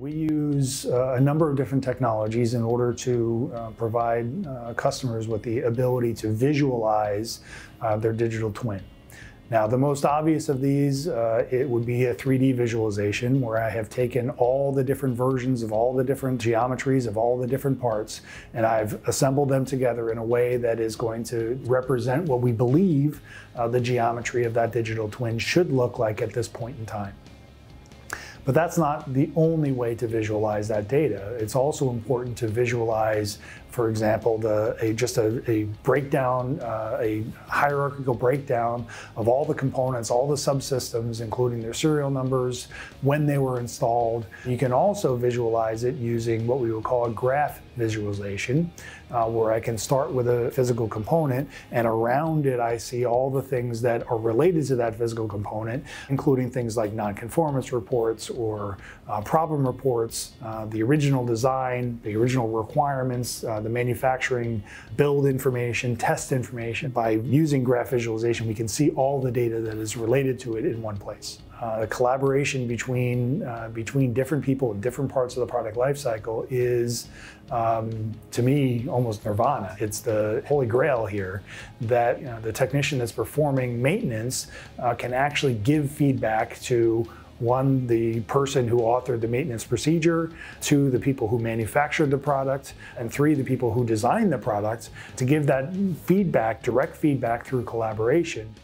We use uh, a number of different technologies in order to uh, provide uh, customers with the ability to visualize uh, their digital twin. Now, the most obvious of these, uh, it would be a 3D visualization where I have taken all the different versions of all the different geometries of all the different parts and I've assembled them together in a way that is going to represent what we believe uh, the geometry of that digital twin should look like at this point in time. But that's not the only way to visualize that data. It's also important to visualize, for example, the, a, just a, a breakdown, uh, a hierarchical breakdown of all the components, all the subsystems, including their serial numbers, when they were installed. You can also visualize it using what we would call a graph visualization, uh, where I can start with a physical component and around it I see all the things that are related to that physical component, including things like nonconformance reports or uh, problem reports, uh, the original design, the original requirements, uh, the manufacturing build information, test information. By using graph visualization, we can see all the data that is related to it in one place. Uh, the collaboration between uh, between different people in different parts of the product lifecycle is, um, to me, almost nirvana. It's the holy grail here that you know, the technician that's performing maintenance can actually give feedback to one, the person who authored the maintenance procedure, two, the people who manufactured the product, and three, the people who designed the product to give that feedback, direct feedback through collaboration.